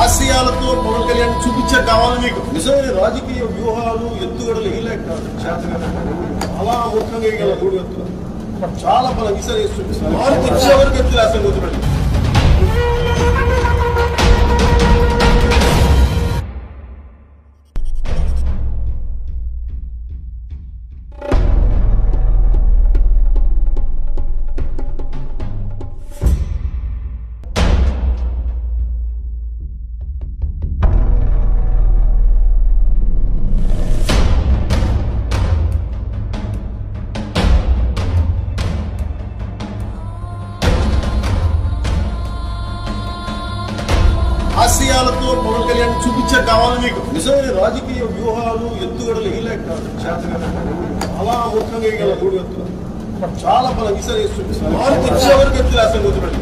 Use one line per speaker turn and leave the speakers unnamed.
ఆశయాలతో పవన్ కళ్యాణ్ చూపించే కావాలి మీకు. నిజమైన రాజకీయ వ్యూహాలు ఎత్తుగడలు వేయలేక కాదు చాలా మూర్ఖంగా వేయగల మూడు ఎత్తులు చాలా బలం ఈసారి వేసి చూపిస్తారు మార్పు వచ్చే వరకు ఎత్తులు అసలు గుర్తుపెట్టారు ఆశయాలతో పవన్ కళ్యాణ్ చూపించే కావాలి మీకు. నిజమైన రాజకీయ వ్యూహాలు ఎత్తుగడలు వేయలేక. చాలా మూర్ఖంగా వేయగల మూడు ఎత్తులు చాలా బలం ఈసారి చూపిస్తారు వరకు ఎత్తులు అసలు గుర్తుపెట్టి